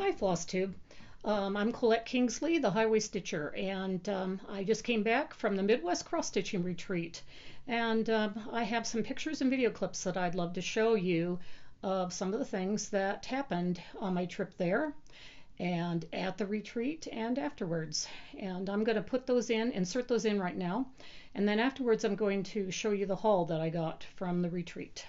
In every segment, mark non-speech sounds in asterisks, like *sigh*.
Hi, FlossTube. Um, I'm Colette Kingsley, the Highway Stitcher, and um, I just came back from the Midwest Cross Stitching Retreat. And um, I have some pictures and video clips that I'd love to show you of some of the things that happened on my trip there and at the retreat and afterwards. And I'm going to put those in, insert those in right now. And then afterwards, I'm going to show you the haul that I got from the retreat.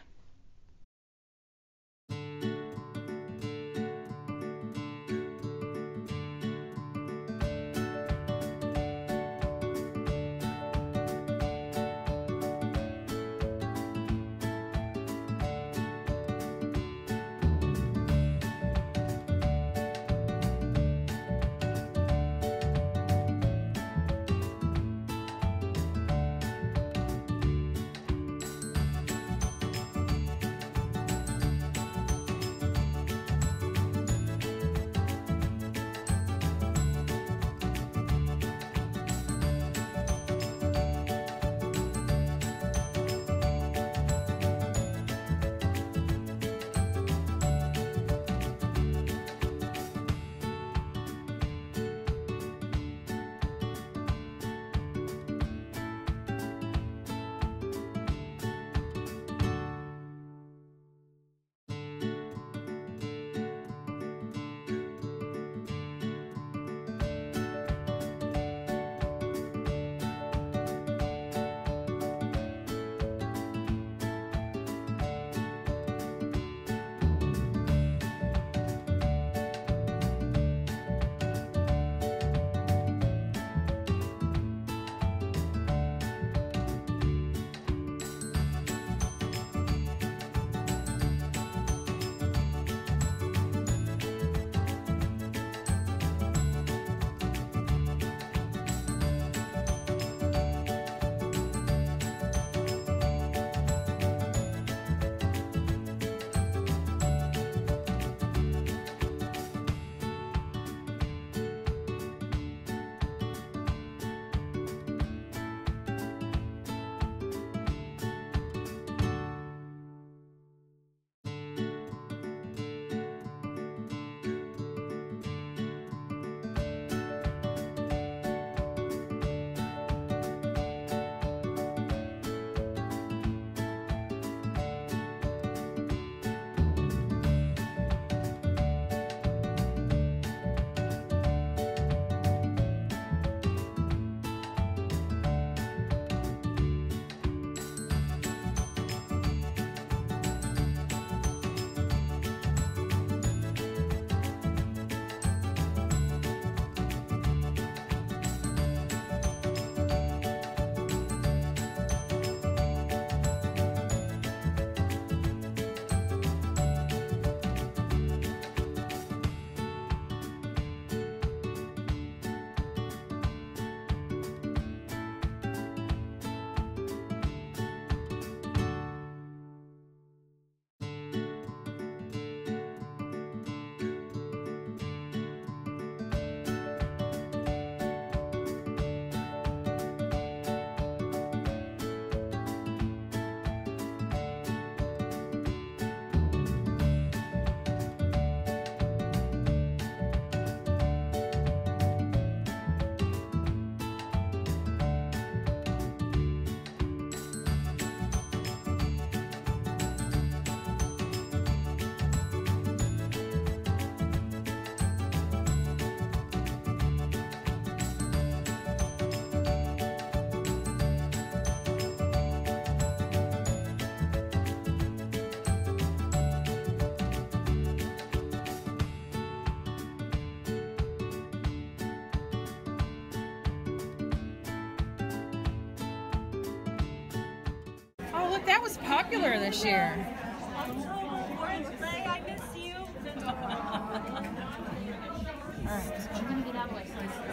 That was popular this year.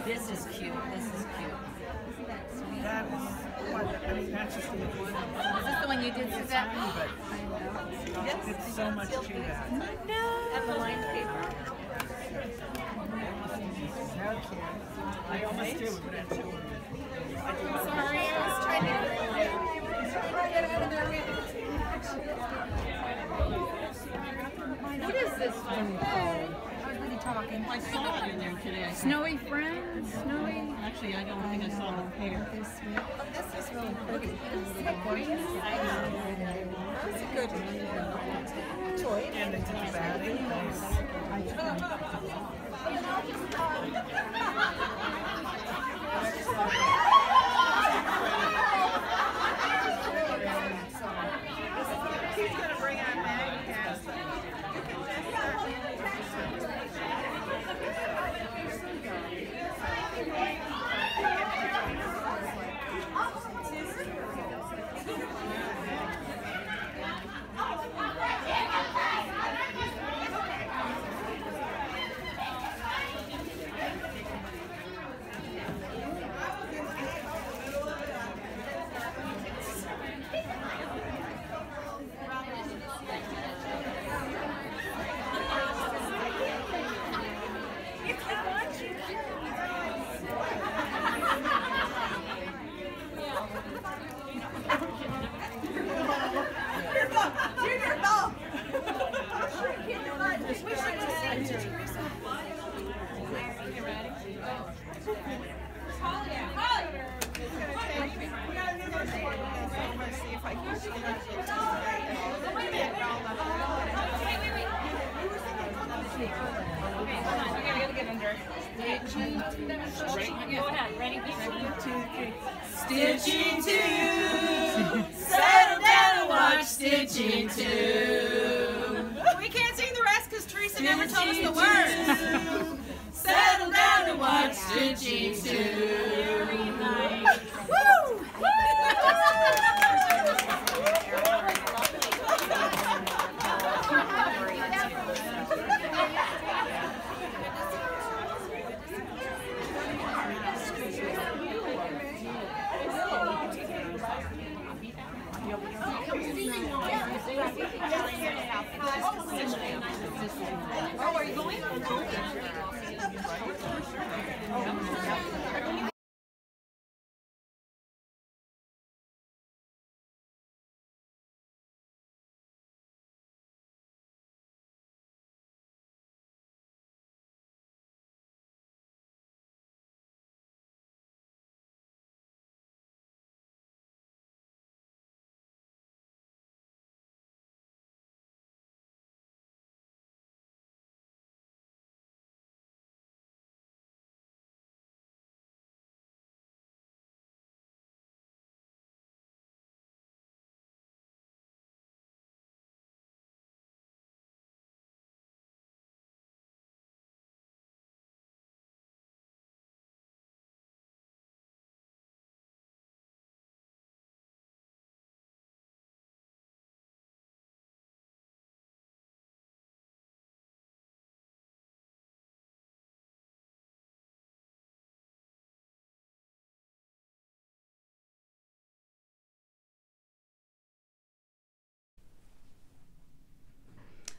This is cute. This is cute. That is, what, I mean, that's just the Is this the one you did, Suzette? It's so much to that. And the lined paper. I almost did with that too. Sorry, I was trying to. What is this one called? talking. I saw it in there today. Snowy friends, snowy. Actually, I don't think I saw the pair. Oh, this is really pretty. That's a good choice. And it's a bad *laughs*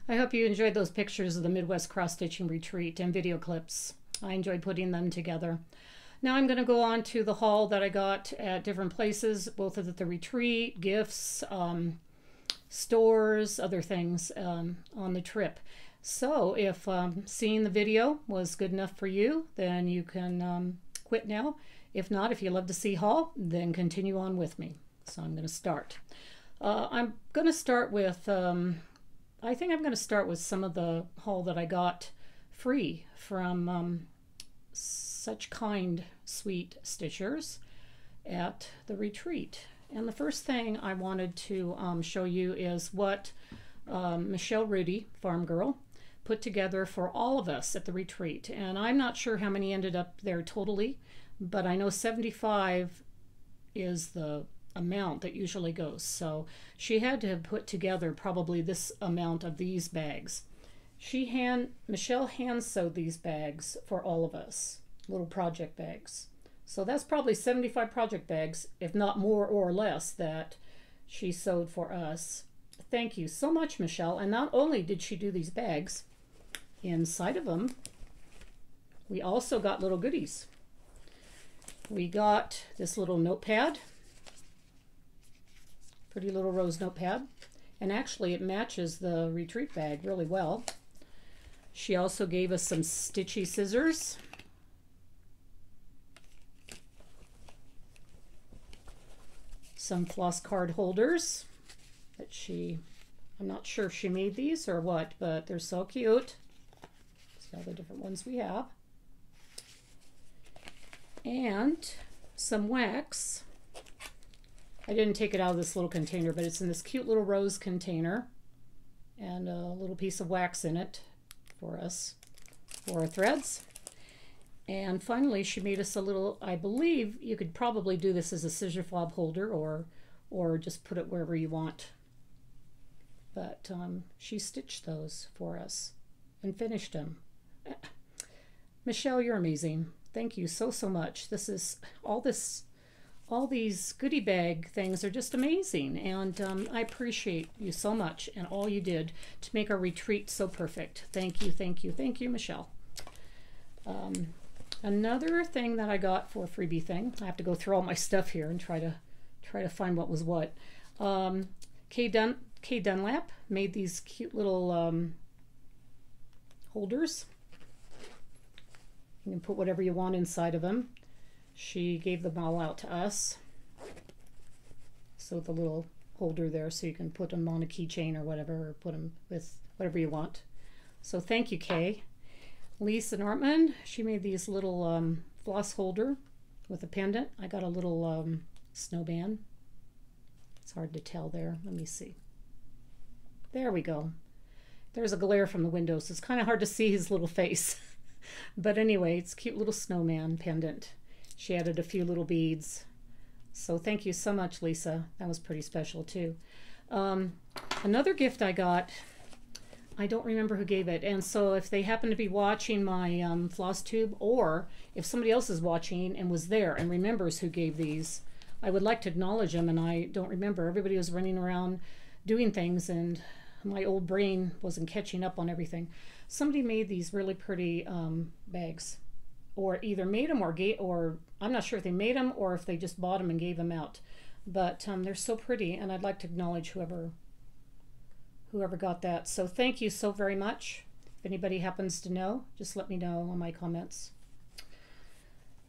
I hope you enjoyed those pictures of the Midwest Cross Stitching Retreat and video clips. I enjoyed putting them together. Now I'm going to go on to the haul that I got at different places, both at the retreat, gifts, um, stores, other things um, on the trip. So if um, seeing the video was good enough for you, then you can um, quit now. If not, if you love to see haul, then continue on with me. So I'm going to start. Uh, I'm going to start with, um, I think I'm going to start with some of the haul that I got free from um, such kind, sweet stitchers at the retreat. And the first thing I wanted to um, show you is what um, Michelle Rudy, Farm Girl, put together for all of us at the retreat. And I'm not sure how many ended up there totally, but I know 75 is the amount that usually goes. So she had to have put together probably this amount of these bags. She hand Michelle hand sewed these bags for all of us, little project bags. So that's probably 75 project bags, if not more or less, that she sewed for us. Thank you so much, Michelle. And not only did she do these bags, inside of them, we also got little goodies. We got this little notepad, pretty little rose notepad, and actually it matches the retreat bag really well. She also gave us some stitchy scissors. Some floss card holders that she, I'm not sure if she made these or what, but they're so cute. See all the different ones we have. And some wax. I didn't take it out of this little container, but it's in this cute little rose container. And a little piece of wax in it for us, for our threads. And finally, she made us a little, I believe you could probably do this as a scissor fob holder or, or just put it wherever you want. But um, she stitched those for us and finished them. Michelle, you're amazing. Thank you so, so much. This is all this, all these goodie bag things are just amazing. And um, I appreciate you so much and all you did to make our retreat so perfect. Thank you, thank you, thank you, Michelle. Um, another thing that I got for a freebie thing, I have to go through all my stuff here and try to try to find what was what. Um, Kay, Dun Kay Dunlap made these cute little um, holders you can put whatever you want inside of them. She gave them all out to us. So the little holder there so you can put them on a keychain or whatever, or put them with whatever you want. So thank you, Kay. Lisa Nortman, she made these little um, floss holder with a pendant. I got a little um, snowman. It's hard to tell there. Let me see. There we go. There's a glare from the window, so it's kind of hard to see his little *laughs* face. but anyway, it's cute little snowman pendant. She added a few little beads. So thank you so much, Lisa. That was pretty special too. Um, another gift I got, I don't remember who gave it. And so if they happen to be watching my um, floss tube or if somebody else is watching and was there and remembers who gave these, I would like to acknowledge them and I don't remember. Everybody was running around doing things and my old brain wasn't catching up on everything somebody made these really pretty um, bags or either made them or gave or i'm not sure if they made them or if they just bought them and gave them out. But um, they're so pretty and i'd like to acknowledge whoever whoever got that. So thank you so very much. If anybody happens to know just let me know on my comments.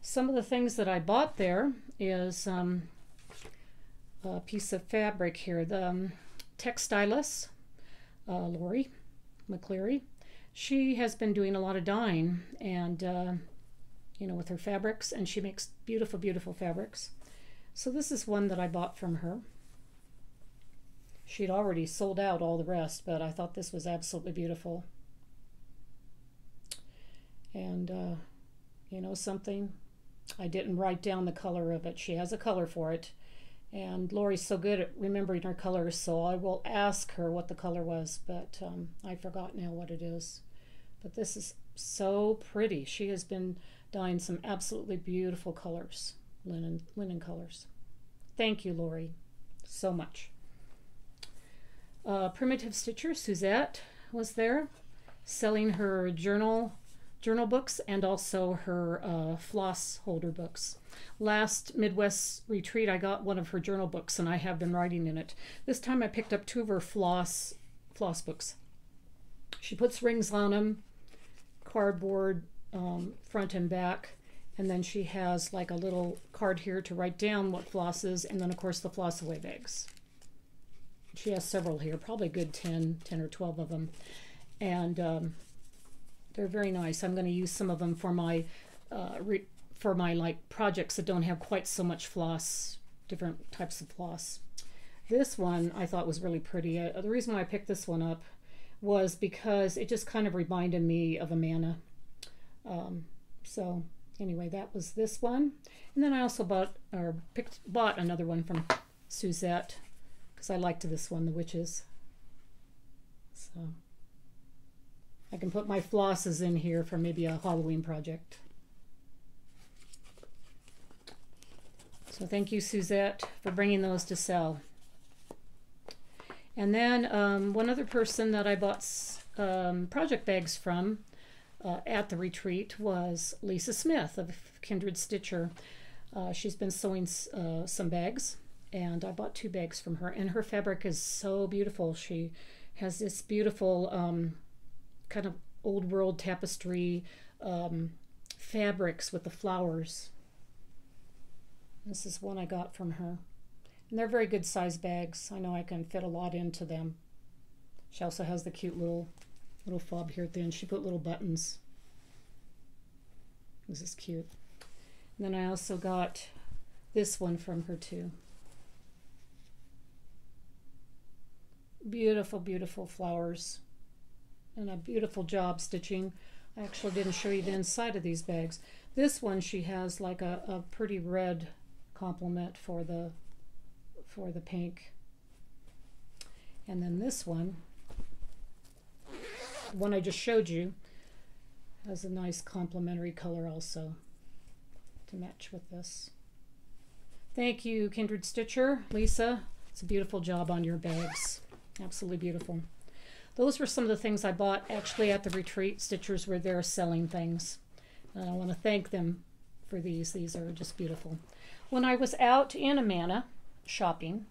Some of the things that i bought there is um, a piece of fabric here the um, textilis uh, lori mccleary. She has been doing a lot of dyeing and uh, you know with her fabrics and she makes beautiful beautiful fabrics. So this is one that i bought from her. She'd already sold out all the rest but i thought this was absolutely beautiful. And uh, you know something i didn't write down the color of it. She has a color for it. And Lori's so good at remembering her colors, so I will ask her what the color was, but um, I forgot now what it is. But this is so pretty. She has been dyeing some absolutely beautiful colors, linen, linen colors. Thank you, Lori, so much. Uh, Primitive Stitcher, Suzette, was there selling her journal journal books and also her uh, floss holder books. Last Midwest retreat, I got one of her journal books and I have been writing in it. This time I picked up two of her floss floss books. She puts rings on them, cardboard um, front and back, and then she has like a little card here to write down what floss is, and then of course the floss away bags. She has several here, probably good 10, 10 or 12 of them. And um, they're very nice. I'm going to use some of them for my uh, for my like projects that don't have quite so much floss, different types of floss. This one I thought was really pretty. Uh, the reason why I picked this one up was because it just kind of reminded me of Amana. Um, so anyway, that was this one. And then I also bought or picked bought another one from Suzette because I liked this one, the witches. So. I can put my flosses in here for maybe a Halloween project. So thank you, Suzette, for bringing those to sell. And then um, one other person that I bought um, project bags from uh, at the retreat was Lisa Smith of Kindred Stitcher. Uh, she's been sewing uh, some bags, and I bought two bags from her. And her fabric is so beautiful. She has this beautiful um, kind of old world tapestry um, fabrics with the flowers. This is one I got from her. And they're very good size bags. I know I can fit a lot into them. She also has the cute little little fob here at the end. She put little buttons. This is cute. And then I also got this one from her too. Beautiful, beautiful flowers. And a beautiful job stitching. I actually didn't show you the inside of these bags. This one she has like a, a pretty red complement for the for the pink. And then this one, one I just showed you, has a nice complementary color also to match with this. Thank you, Kindred Stitcher. Lisa, it's a beautiful job on your bags. Absolutely beautiful. Those were some of the things I bought actually at the retreat. Stitchers were there selling things. And I want to thank them for these. These are just beautiful. When I was out in Amana shopping,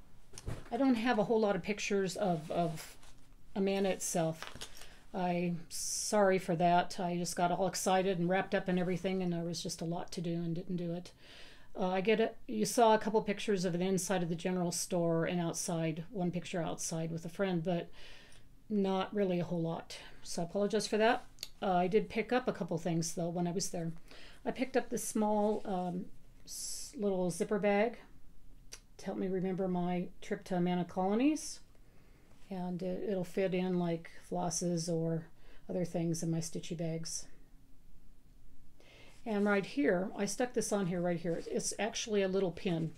I don't have a whole lot of pictures of, of Amana itself. I'm sorry for that. I just got all excited and wrapped up in everything, and there was just a lot to do and didn't do it. Uh, I get it. You saw a couple pictures of an inside of the general store and outside, one picture outside with a friend, but not really a whole lot. So I apologize for that. Uh, I did pick up a couple things though when I was there. I picked up this small um, little zipper bag to help me remember my trip to Amana Colonies. And it, it'll fit in like flosses or other things in my stitchy bags. And right here, I stuck this on here right here. It's actually a little pin,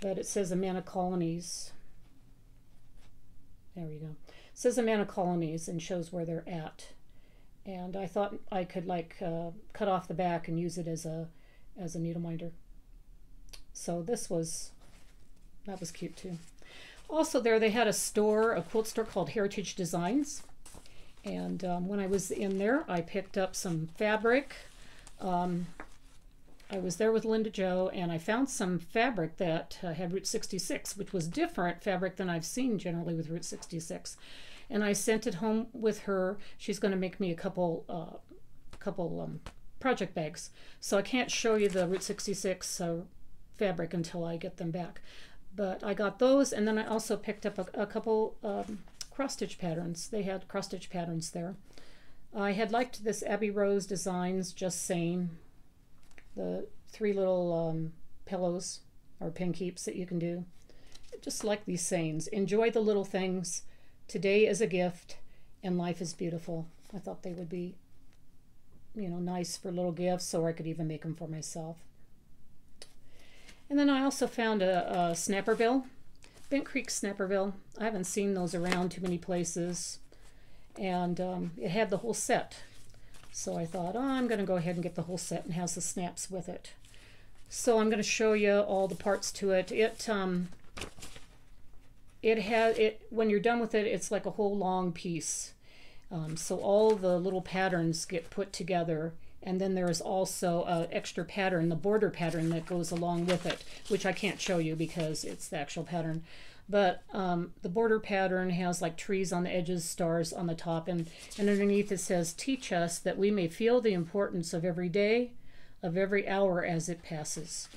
but it says Amana Colonies. There we go. It says Amana Colonies and shows where they're at. And I thought I could like uh, cut off the back and use it as a as a needle minder. So this was that was cute too. Also there they had a store, a quilt store called Heritage Designs. And um, when I was in there, I picked up some fabric. Um, I was there with Linda Joe and I found some fabric that uh, had Route 66, which was different fabric than I've seen generally with Route 66. And I sent it home with her. She's going to make me a couple, uh, couple um, project bags. So I can't show you the Route 66 uh, fabric until I get them back. But I got those, and then I also picked up a, a couple um, cross stitch patterns. They had cross stitch patterns there. I had liked this Abby Rose Designs Just Saying, the three little um, pillows or pin keeps that you can do. Just like these sayings. Enjoy the little things. Today is a gift, and life is beautiful. I thought they would be, you know, nice for little gifts, or I could even make them for myself. And then I also found a, a Snapperville, Bent Creek Snapperville. I haven't seen those around too many places. And um, it had the whole set. So I thought, oh, I'm going to go ahead and get the whole set and has the snaps with it. So I'm going to show you all the parts to it. It um, it has it when you're done with it, it's like a whole long piece. Um, so all the little patterns get put together and then there's also an extra pattern, the border pattern that goes along with it, which I can't show you because it's the actual pattern. But um, the border pattern has like trees on the edges, stars on the top, and, and underneath it says, Teach us that we may feel the importance of every day, of every hour as it passes.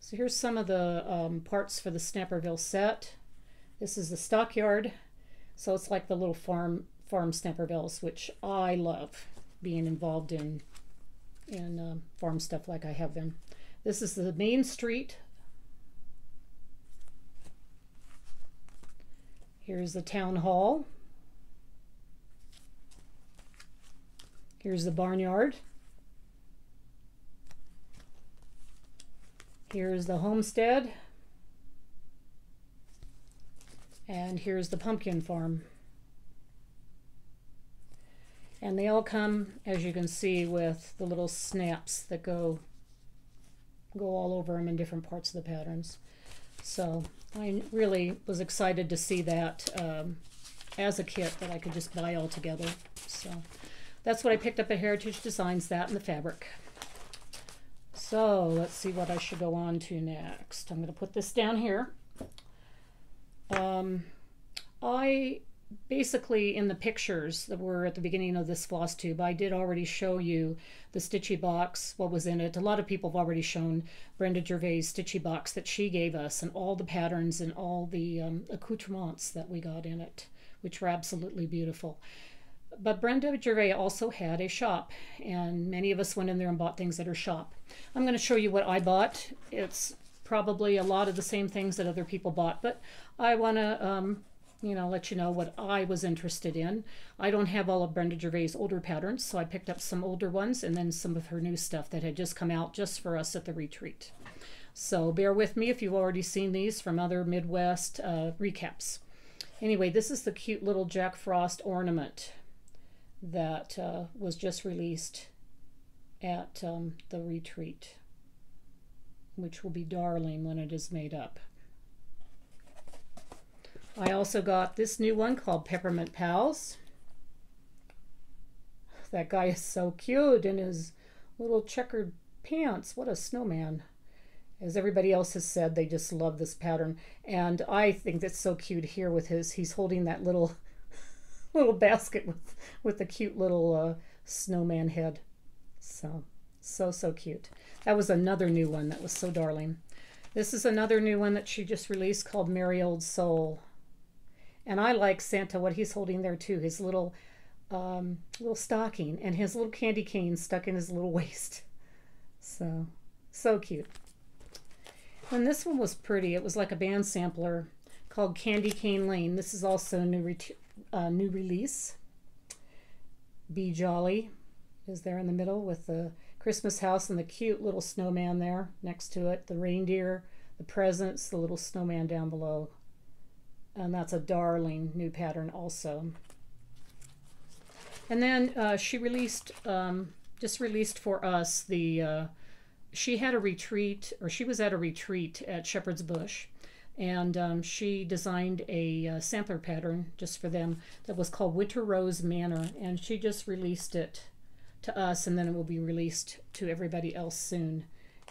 So here's some of the um, parts for the Snapperville set. This is the stockyard. So it's like the little farm farm Snappervilles, which I love being involved in in uh, farm stuff like I have been. This is the main street. Here's the town hall. Here's the barnyard. Here's the homestead. And here's the pumpkin farm. And they all come, as you can see, with the little snaps that go go all over them in different parts of the patterns. So I really was excited to see that um, as a kit that I could just buy all together. So that's what I picked up at Heritage Designs, that and the fabric. So let's see what I should go on to next. I'm going to put this down here. Um, I basically in the pictures that were at the beginning of this floss tube, I did already show you the Stitchy box, what was in it. A lot of people have already shown Brenda Gervais' Stitchy box that she gave us and all the patterns and all the um, accoutrements that we got in it, which were absolutely beautiful. But Brenda Gervais also had a shop, and many of us went in there and bought things at her shop. I'm going to show you what I bought. It's probably a lot of the same things that other people bought, but I want to um, you know, let you know what I was interested in. I don't have all of Brenda Gervais' older patterns, so I picked up some older ones and then some of her new stuff that had just come out just for us at the retreat. So bear with me if you've already seen these from other Midwest uh, recaps. Anyway, this is the cute little Jack Frost ornament that uh, was just released at um, the retreat, which will be darling when it is made up. I also got this new one called Peppermint Pals. That guy is so cute in his little checkered pants. What a snowman. As everybody else has said, they just love this pattern. And I think that's so cute here with his, he's holding that little *laughs* little basket with, with the cute little uh, snowman head. So, so, so cute. That was another new one that was so darling. This is another new one that she just released called Merry Old Soul. And I like Santa, what he's holding there too, his little um, little stocking and his little candy cane stuck in his little *laughs* waist. So, so cute. And this one was pretty. It was like a band sampler called Candy Cane Lane. This is also a new, uh, new release. Be Jolly is there in the middle with the Christmas house and the cute little snowman there next to it, the reindeer, the presents, the little snowman down below and that's a darling new pattern also. And then uh, she released, um, just released for us the, uh, she had a retreat, or she was at a retreat at Shepherd's Bush, and um, she designed a uh, sampler pattern just for them that was called Winter Rose Manor, and she just released it to us, and then it will be released to everybody else soon.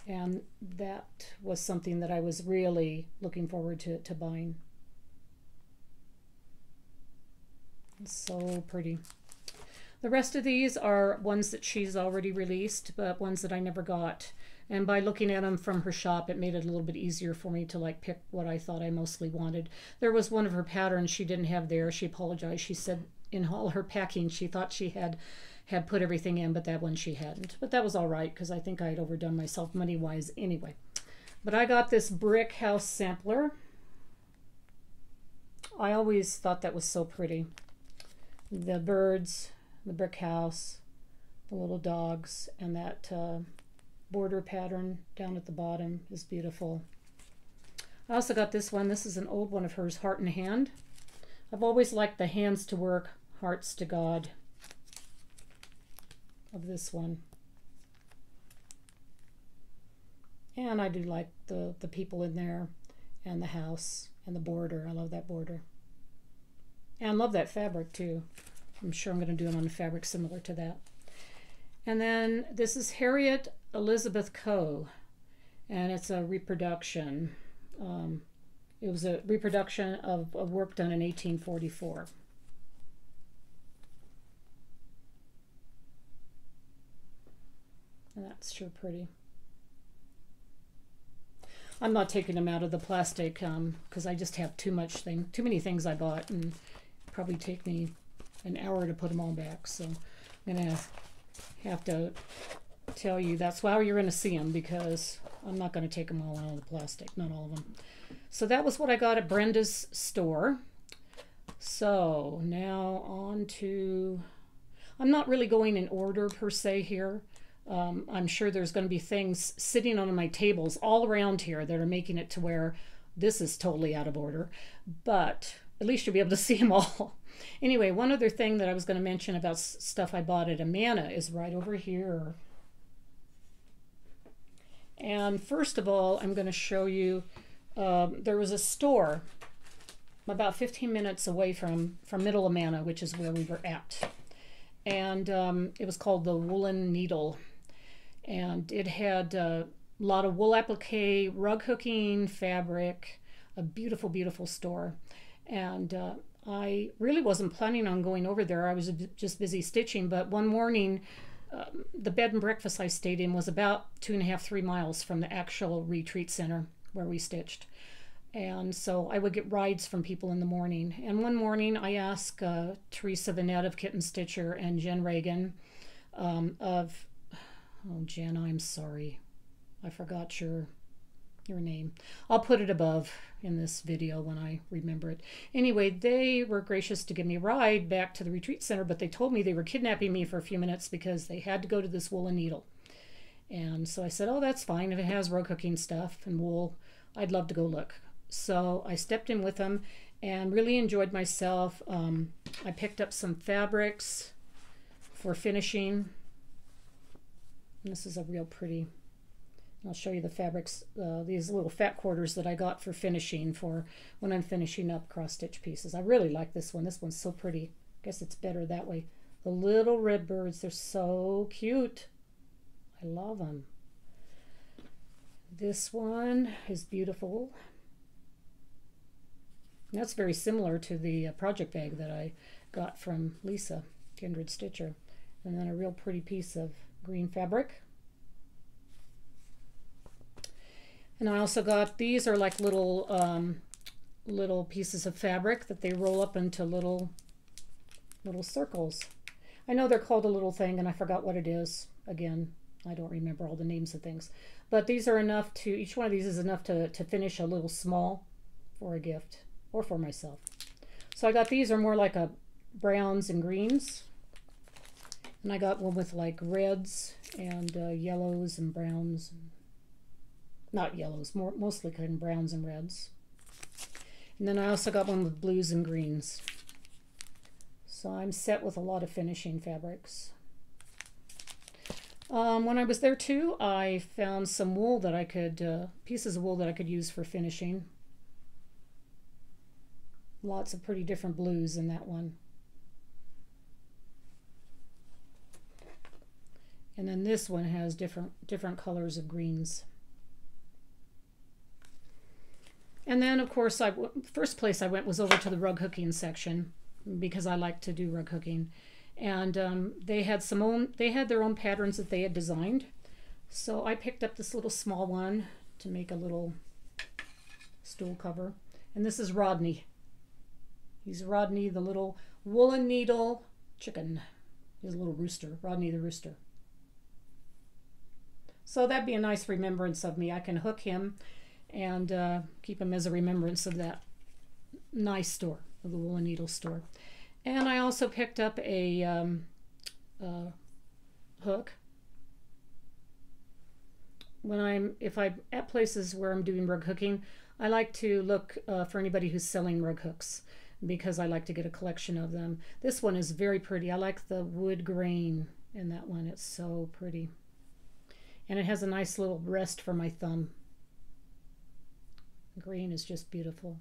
And that was something that I was really looking forward to, to buying. So pretty. The rest of these are ones that she's already released, but ones that I never got. And by looking at them from her shop, it made it a little bit easier for me to like pick what I thought I mostly wanted. There was one of her patterns she didn't have there. She apologized. She said in all her packing, she thought she had had put everything in, but that one she hadn't. But that was all right because I think I had overdone myself money wise anyway. But I got this brick house sampler. I always thought that was so pretty the birds, the brick house, the little dogs, and that uh, border pattern down at the bottom is beautiful. I also got this one. This is an old one of hers, Heart and Hand. I've always liked the hands to work, hearts to God of this one. And I do like the, the people in there and the house and the border. I love that border. And love that fabric too. I'm sure I'm going to do them on a fabric similar to that. And then this is Harriet Elizabeth Coe, and it's a reproduction. Um, it was a reproduction of, of work done in 1844. And that's sure pretty. I'm not taking them out of the plastic because um, I just have too much thing, too many things I bought, and probably take me an hour to put them all back. So I'm gonna have to tell you that's why you're gonna see them because I'm not gonna take them all out of the plastic, not all of them. So that was what I got at Brenda's store. So now on to, I'm not really going in order per se here. Um, I'm sure there's going to be things sitting on my tables all around here that are making it to where this is totally out of order. But at least you'll be able to *laughs* see them all. Anyway, one other thing that I was going to mention about stuff I bought at Amana is right over here. And first of all, I'm going to show you, um, there was a store about 15 minutes away from, from Middle Amana, which is where we were at. And um, it was called the Woolen Needle. And it had a lot of wool applique, rug hooking, fabric, a beautiful, beautiful store. And uh, I really wasn't planning on going over there. I was just busy stitching. But one morning, um, the bed and breakfast I stayed in was about two and a half, three miles from the actual retreat center where we stitched. And so I would get rides from people in the morning. And one morning I asked uh, Teresa Vanette of Kitten Stitcher and Jen Regan um, of, oh, Jen, I'm sorry. I forgot your your name. I'll put it above in this video when I remember it. Anyway, they were gracious to give me a ride back to the retreat center, but they told me they were kidnapping me for a few minutes because they had to go to this woolen needle. And so I said, oh, that's fine. If it has rug hooking stuff and wool, I'd love to go look. So I stepped in with them and really enjoyed myself. Um, I picked up some fabrics for finishing. This is a real pretty I'll show you the fabrics, uh, these little fat quarters that I got for finishing for when I'm finishing up cross stitch pieces. I really like this one. This one's so pretty. I guess it's better that way. The little red birds, they're so cute. I love them. This one is beautiful. That's very similar to the uh, project bag that I got from Lisa, Kindred Stitcher. And then a real pretty piece of green fabric. And I also got, these are like little, um, little pieces of fabric that they roll up into little, little circles. I know they're called a little thing and I forgot what it is. Again, I don't remember all the names of things. But these are enough to, each one of these is enough to, to finish a little small for a gift or for myself. So I got these are more like a browns and greens. And I got one with like reds and uh, yellows and browns. And not yellows, more mostly kind of browns and reds. And then I also got one with blues and greens. So I'm set with a lot of finishing fabrics. Um, when I was there too, I found some wool that I could, uh, pieces of wool that I could use for finishing. Lots of pretty different blues in that one. And then this one has different different colors of greens. And then, of course, I first place I went was over to the rug hooking section because I like to do rug hooking, and um, they had some own they had their own patterns that they had designed. So I picked up this little small one to make a little stool cover, and this is Rodney. He's Rodney, the little woolen needle chicken. He's a little rooster, Rodney the rooster. So that'd be a nice remembrance of me. I can hook him and uh, keep them as a remembrance of that nice store, of the Woolen Needle store. And I also picked up a um, uh, hook. When I'm, if I'm at places where I'm doing rug hooking, I like to look uh, for anybody who's selling rug hooks because I like to get a collection of them. This one is very pretty. I like the wood grain in that one. It's so pretty. And it has a nice little rest for my thumb. Green is just beautiful.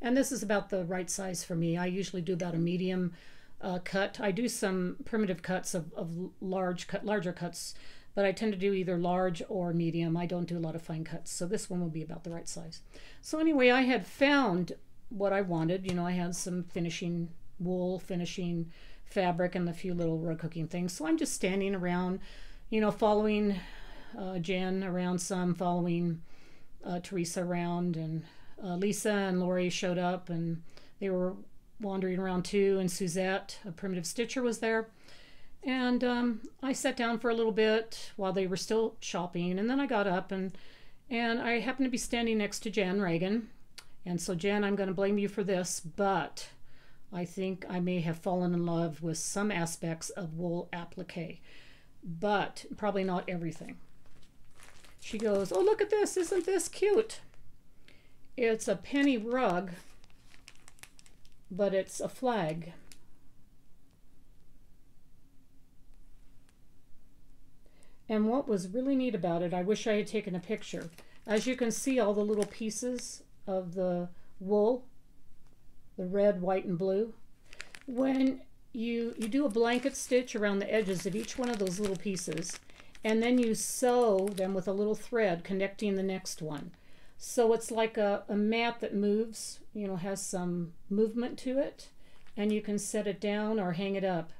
And this is about the right size for me. I usually do about a medium uh, cut. I do some primitive cuts of, of large cut, larger cuts, but I tend to do either large or medium. I don't do a lot of fine cuts, so this one will be about the right size. So anyway, I had found what I wanted. You know, I had some finishing wool, finishing fabric, and a few little rug hooking things. So I'm just standing around, you know, following uh, Jen around some, following uh, Teresa around, and uh, Lisa and Lori showed up, and they were wandering around too. And Suzette, a primitive stitcher, was there. And um, I sat down for a little bit while they were still shopping, and then I got up and and I happened to be standing next to Jan Regan. And so, Jan, I'm going to blame you for this, but I think I may have fallen in love with some aspects of wool applique, but probably not everything. She goes, Oh, look at this. Isn't this cute? It's a penny rug, but it's a flag. And what was really neat about it, I wish I had taken a picture. As you can see, all the little pieces of the wool, the red, white, and blue. When you, you do a blanket stitch around the edges of each one of those little pieces, and then you sew them with a little thread connecting the next one. So it's like a, a mat that moves, you know, has some movement to it, and you can set it down or hang it up.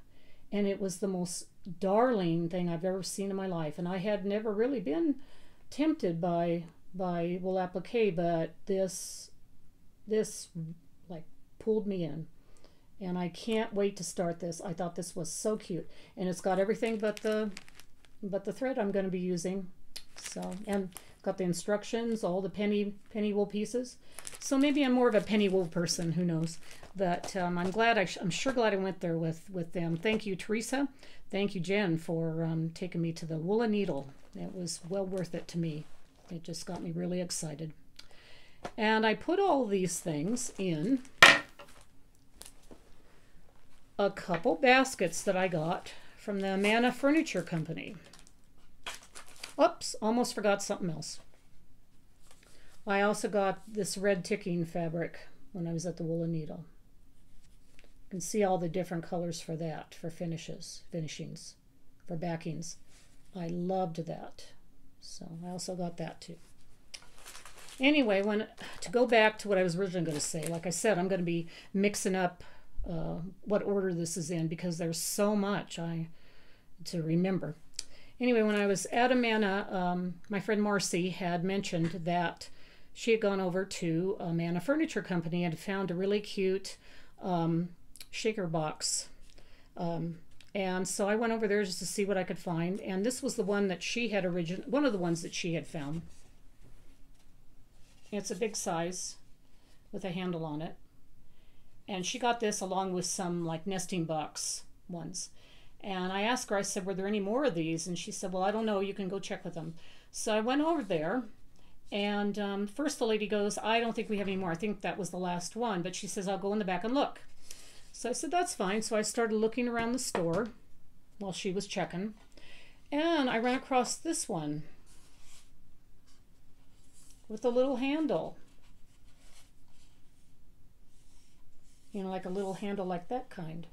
And it was the most darling thing I've ever seen in my life. And I had never really been tempted by by wool applique, but this this like pulled me in. And I can't wait to start this. I thought this was so cute. And it's got everything but the but the thread I'm going to be using. So, and got the instructions, all the penny penny wool pieces. So maybe I'm more of a penny wool person, who knows. But um, I'm glad, I am sure glad I went there with, with them. Thank you, Teresa. Thank you, Jen, for um, taking me to the Woolen Needle. It was well worth it to me. It just got me really excited. And I put all these things in a couple baskets that I got from the Amana Furniture Company. Oops, almost forgot something else. I also got this red ticking fabric when I was at the Woolen Needle. You can see all the different colors for that, for finishes, finishings, for backings. I loved that. So I also got that too. Anyway, when to go back to what I was originally going to say, like I said, I'm going to be mixing up uh, what order this is in because there's so much I to remember. Anyway, when I was at Amana, um, my friend Marcy had mentioned that she had gone over to Amana Furniture Company and found a really cute um, shaker box. Um, and so I went over there just to see what I could find. And this was the one that she had origin one of the ones that she had found. It's a big size with a handle on it. And she got this along with some like nesting box ones. And I asked her, I said, Were there any more of these? And she said, Well, I don't know. You can go check with them. So I went over there. And um, first the lady goes, I don't think we have any more. I think that was the last one. But she says, I'll go in the back and look. So I said, That's fine. So I started looking around the store while she was checking. And I ran across this one with a little handle. You know, like a little handle like that kind.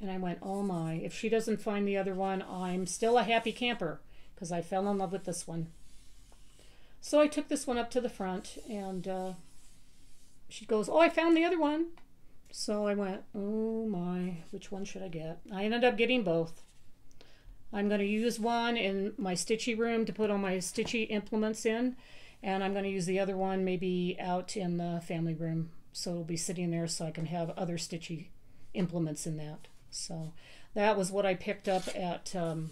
And I went, oh my, if she doesn't find the other one, I'm still a happy camper because I fell in love with this one. So I took this one up to the front and uh, she goes, oh, I found the other one. So I went, oh my, which one should I get? I ended up getting both. I'm going to use one in my stitchy room to put all my stitchy implements in. And I'm going to use the other one maybe out in the family room. So it'll be sitting there so I can have other stitchy implements in that. So that was what I picked up at um,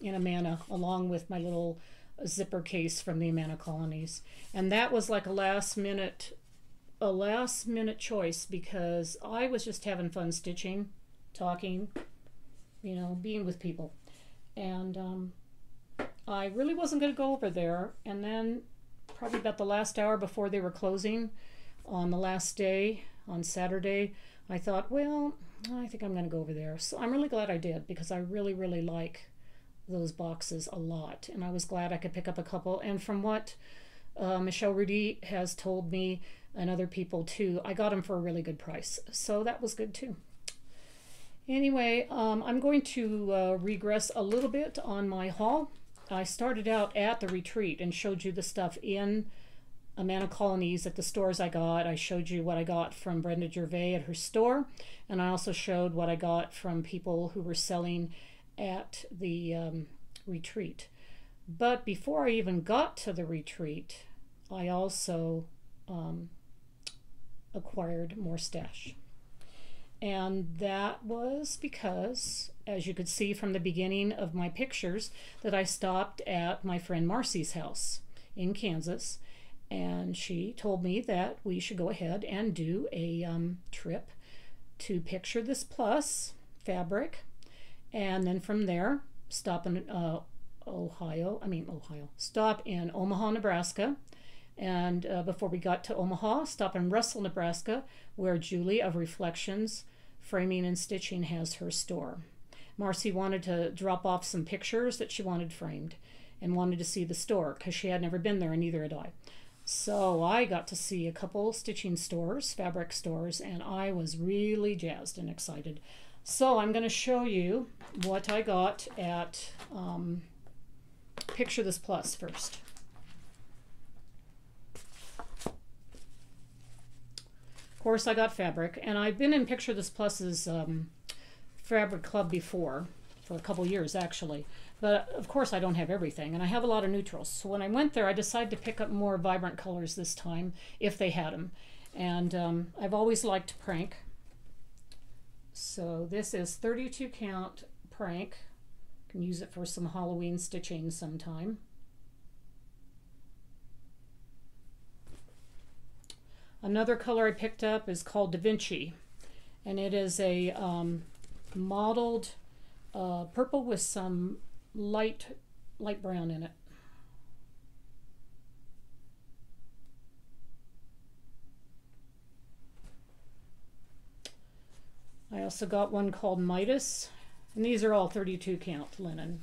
in Amana, along with my little zipper case from the Amana colonies. And that was like a last minute, a last minute choice because I was just having fun stitching, talking, you know, being with people, and um, I really wasn't going to go over there. And then, probably about the last hour before they were closing, on the last day on Saturday, I thought, well, I think I'm going to go over there. So I'm really glad I did because I really, really like those boxes a lot. And I was glad I could pick up a couple. And from what uh, Michelle Rudy has told me and other people too, I got them for a really good price. So that was good too. Anyway, um, I'm going to uh, regress a little bit on my haul. I started out at the retreat and showed you the stuff in Amana Colonies at the stores I got. I showed you what I got from Brenda Gervais at her store, and I also showed what I got from people who were selling at the um, retreat. But before I even got to the retreat, I also um, acquired more stash. And that was because, as you could see from the beginning of my pictures, that I stopped at my friend Marcy's house in Kansas and she told me that we should go ahead and do a um, trip to Picture This Plus fabric, and then from there stop in uh, Ohio. I mean Ohio. Stop in Omaha, Nebraska, and uh, before we got to Omaha, stop in Russell, Nebraska, where Julie of Reflections Framing and Stitching has her store. Marcy wanted to drop off some pictures that she wanted framed and wanted to see the store because she had never been there and neither had I. So I got to see a couple stitching stores, fabric stores, and I was really jazzed and excited. So I'm going to show you what I got at um, Picture This Plus first. Of course, I got fabric, and I've been in Picture This Plus's um, fabric club before, for a couple years actually. But of course, I don't have everything, and I have a lot of neutrals. So when I went there, I decided to pick up more vibrant colors this time if they had them. And um, I've always liked Prank. So this is 32 count Prank. Can use it for some Halloween stitching sometime. Another color I picked up is called Da Vinci, and it is a um, mottled uh, purple with some light light brown in it. I also got one called Midas, and these are all 32 count linen,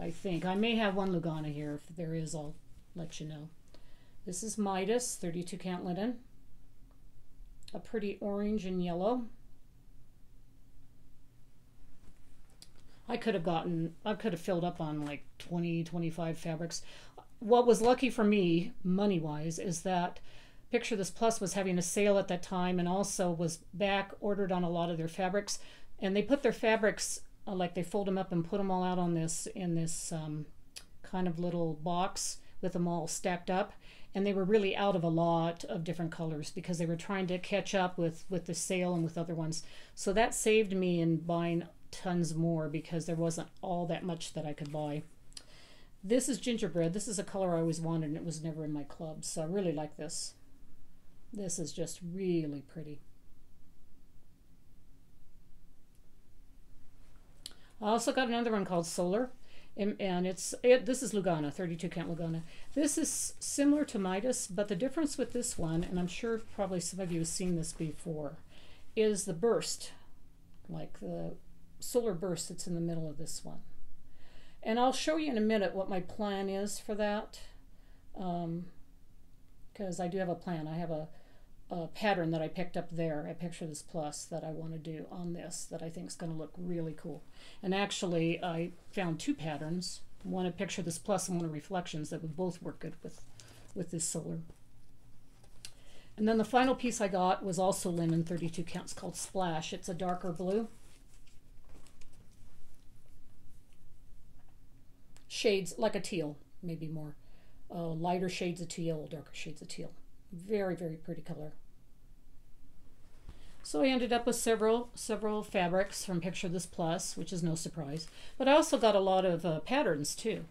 I think. I may have one Lugana here. If there is, I'll let you know. This is Midas, 32 count linen. A pretty orange and yellow. I could have gotten, I could have filled up on like 20, 25 fabrics. What was lucky for me, money wise, is that Picture This Plus was having a sale at that time and also was back ordered on a lot of their fabrics. And they put their fabrics, uh, like they fold them up and put them all out on this, in this um, kind of little box with them all stacked up. And they were really out of a lot of different colors because they were trying to catch up with, with the sale and with other ones. So that saved me in buying tons more because there wasn't all that much that I could buy. This is gingerbread. This is a color I always wanted and it was never in my club. So I really like this. This is just really pretty. I also got another one called Solar. And, and it's it, this is Lugana, 32 count Lugana. This is similar to Midas, but the difference with this one, and I'm sure probably some of you have seen this before, is the burst, like the solar burst that's in the middle of this one. And I'll show you in a minute what my plan is for that. Because um, I do have a plan. I have a, a pattern that I picked up there at Picture This Plus that I want to do on this that I think is going to look really cool. And actually, I found two patterns one a Picture This Plus and one of Reflections that would both work good with, with this solar. And then the final piece I got was also linen 32 counts called Splash. It's a darker blue. Shades like a teal, maybe more. Uh, lighter shades of teal, darker shades of teal. Very, very pretty color. So I ended up with several several fabrics from Picture This Plus, which is no surprise. But I also got a lot of uh, patterns too.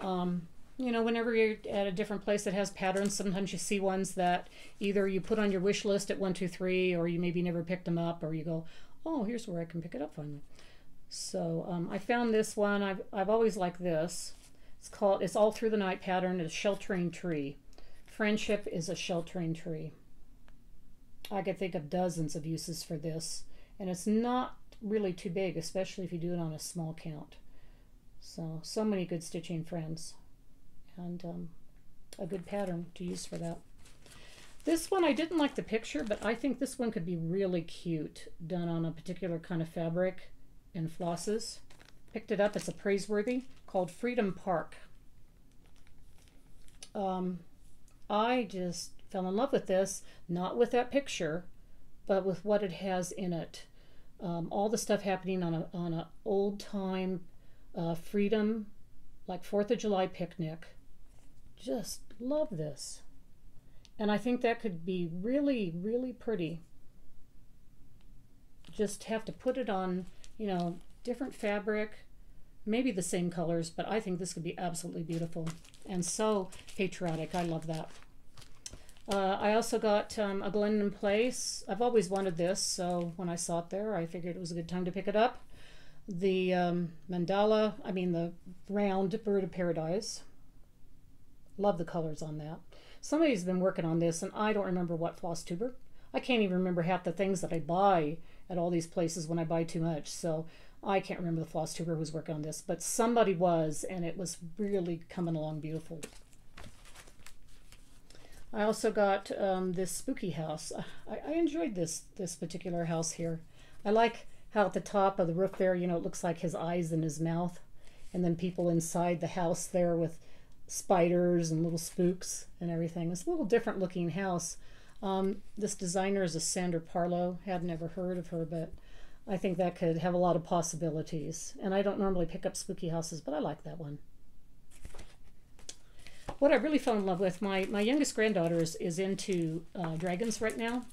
Um, you know, whenever you're at a different place that has patterns, sometimes you see ones that either you put on your wish list at one, two, three, or you maybe never picked them up, or you go, oh, here's where I can pick it up finally. So um, I found this one. I've, I've always liked this. It's called, it's all through the night pattern. It's sheltering tree. Friendship is a sheltering tree. I could think of dozens of uses for this. And it's not really too big, especially if you do it on a small count. So, so many good stitching friends. And um, a good pattern to use for that. This one, I didn't like the picture, but I think this one could be really cute done on a particular kind of fabric and flosses. Picked it up. It's a praiseworthy called Freedom Park. Um, I just fell in love with this, not with that picture, but with what it has in it. Um, all the stuff happening on a on a old time uh, freedom, like Fourth of July picnic. Just love this, and I think that could be really really pretty. Just have to put it on you know, different fabric, maybe the same colors, but I think this could be absolutely beautiful and so patriotic. I love that. Uh, I also got um, a Glendon Place. I've always wanted this, so when I saw it there, I figured it was a good time to pick it up. The um, mandala, I mean the round bird of paradise. Love the colors on that. Somebody's been working on this, and I don't remember what floss tuber. I can't even remember half the things that I buy at all these places when I buy too much. So I can't remember the floss tuber who was working on this, but somebody was, and it was really coming along beautiful. I also got um, this spooky house. I, I enjoyed this this particular house here. I like how at the top of the roof there, you know, it looks like his eyes and his mouth, and then people inside the house there with spiders and little spooks and everything. It's a little different looking house. Um, this designer is a Sandra Parlow. Had never heard of her, but I think that could have a lot of possibilities. And I don't normally pick up spooky houses, but I like that one. What I really fell in love with, my, my youngest granddaughter is, is into uh, dragons right now.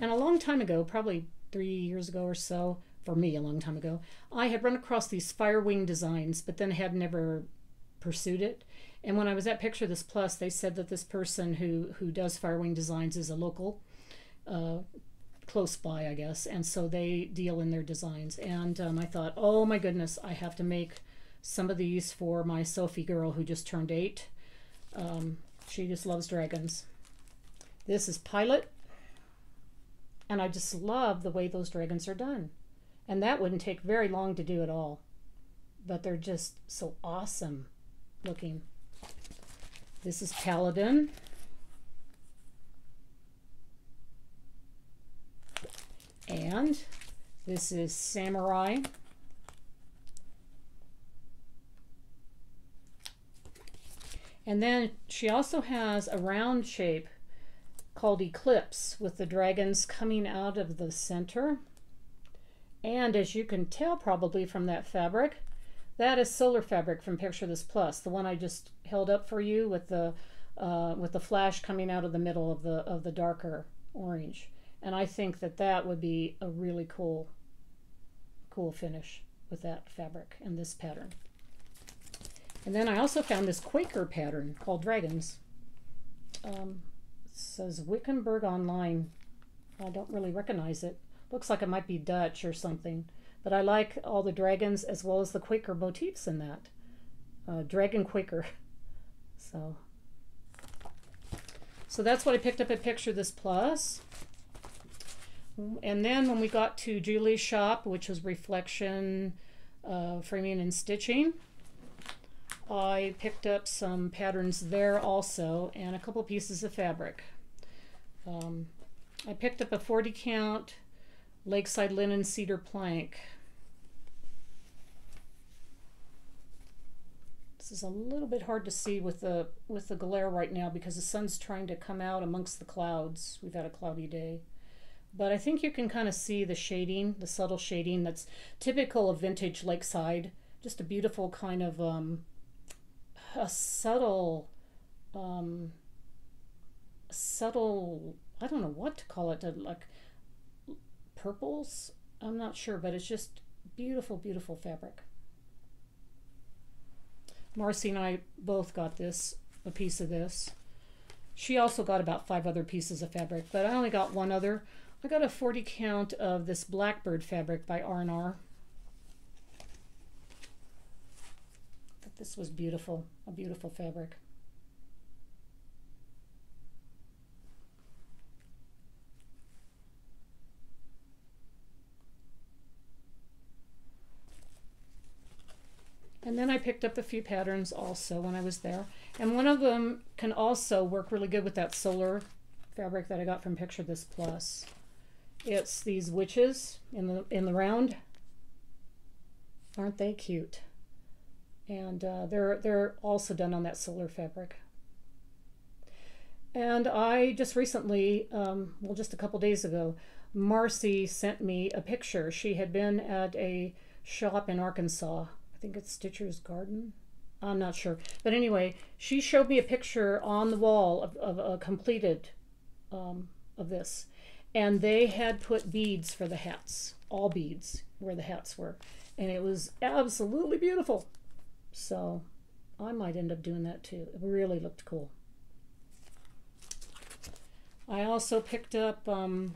And a long time ago, probably three years ago or so, for me, a long time ago, I had run across these fire wing designs, but then had never pursued it. And when I was at Picture This Plus, they said that this person who who does fire wing designs is a local, uh, close by, I guess, and so they deal in their designs. And um, I thought, oh my goodness, I have to make some of these for my Sophie girl who just turned eight. Um, she just loves dragons. This is Pilot, and I just love the way those dragons are done. And that wouldn't take very long to do at all, but they're just so awesome looking. This is Paladin. And this is Samurai. And then she also has a round shape called Eclipse with the dragons coming out of the center. And as you can tell probably from that fabric, that is solar fabric from Picture This Plus, the one I just held up for you with the uh, with the flash coming out of the middle of the of the darker orange. And I think that that would be a really cool cool finish with that fabric and this pattern. And then I also found this Quaker pattern called Dragons. Um, says Wickenburg Online. I don't really recognize it. Looks like it might be Dutch or something. But I like all the dragons as well as the Quaker motifs in that. Uh, Dragon Quaker. *laughs* So, so that's what I picked up at Picture This Plus. And then when we got to Julie's shop, which was Reflection uh, Framing and Stitching, I picked up some patterns there also and a couple pieces of fabric. Um, I picked up a 40 count Lakeside Linen Cedar Plank. This is a little bit hard to see with the with the glare right now because the sun's trying to come out amongst the clouds. We've had a cloudy day. But I think you can kind of see the shading, the subtle shading that's typical of vintage lakeside. Just a beautiful kind of um, a subtle um, subtle I don't know what to call it, like purples. I'm not sure, but it's just beautiful, beautiful fabric. Marcy and I both got this, a piece of this. She also got about five other pieces of fabric, but I only got one other. I got a 40 count of this Blackbird fabric by R&R. This was beautiful, a beautiful fabric. And then I picked up a few patterns also when I was there. And one of them can also work really good with that solar fabric that I got from Picture This Plus. It's these witches in the in the round. Aren't they cute? And uh, they're they're also done on that solar fabric. And I just recently, um, well, just a couple days ago, Marcy sent me a picture. She had been at a shop in Arkansas think it's Stitcher's Garden. I'm not sure. But anyway, she showed me a picture on the wall of, of a completed um, of this. And they had put beads for the hats, all beads where the hats were. And it was absolutely beautiful. So I might end up doing that too. It really looked cool. I also picked up um,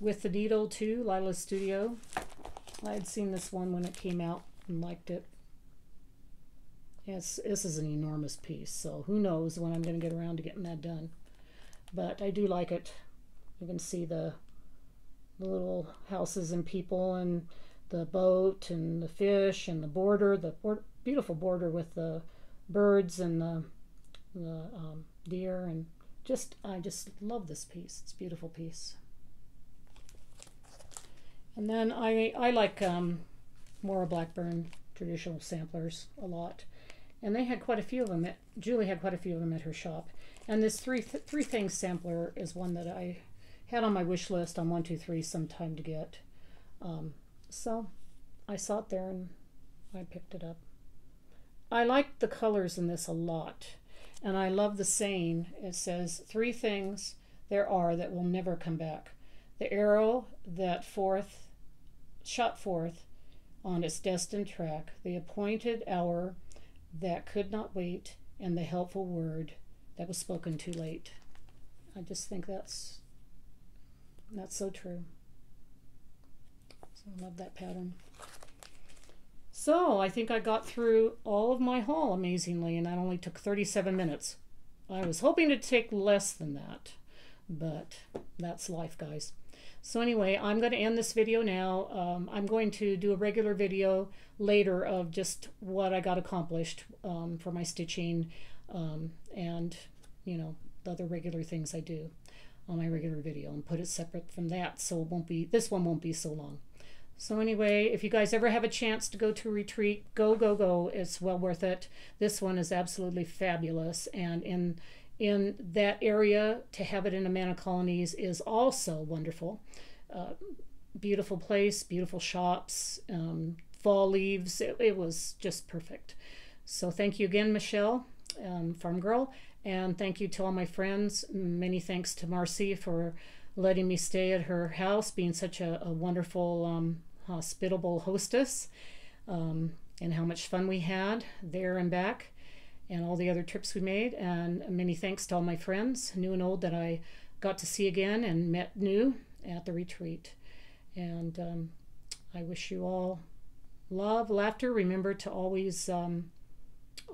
with the needle too, Lila's Studio. I had seen this one when it came out and liked it. Yes, this is an enormous piece, so who knows when I'm going to get around to getting that done. But I do like it. You can see the, the little houses and people and the boat and the fish and the border, the beautiful border with the birds and the, the um, deer and just I just love this piece. It's a beautiful piece. And then I I like um, Moira Blackburn traditional samplers a lot. and they had quite a few of them. At, Julie had quite a few of them at her shop, and this three th- three things sampler is one that I had on my wish list on one two three sometime to get. Um, so I saw it there and I picked it up. I like the colors in this a lot, and I love the saying. It says three things there are that will never come back: the arrow that forth shot forth on its destined track, the appointed hour that could not wait, and the helpful word that was spoken too late. I just think that's that's so true. So I love that pattern. So I think I got through all of my haul amazingly, and that only took 37 minutes. I was hoping to take less than that, but that's life, guys. So anyway, I'm going to end this video now. Um, I'm going to do a regular video later of just what I got accomplished um, for my stitching um, and, you know, the other regular things I do on my regular video and put it separate from that so it won't be, this one won't be so long. So anyway, if you guys ever have a chance to go to a retreat, go, go, go. It's well worth it. This one is absolutely fabulous. And in in that area to have it in Amana Colonies is also wonderful. Uh, beautiful place, beautiful shops, um, fall leaves. It, it, was just perfect. So thank you again, Michelle, um, Farm Girl, and thank you to all my friends. Many thanks to Marcy for letting me stay at her house, being such a, a wonderful, um, hospitable hostess, um, and how much fun we had there and back and all the other trips we made. And many thanks to all my friends, new and old, that I got to see again and met new at the retreat. And um, I wish you all love, laughter. Remember to always, um,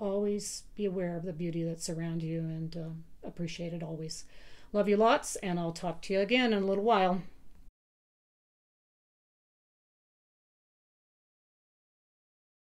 always be aware of the beauty that's around you and uh, appreciate it always. Love you lots, and I'll talk to you again in a little while.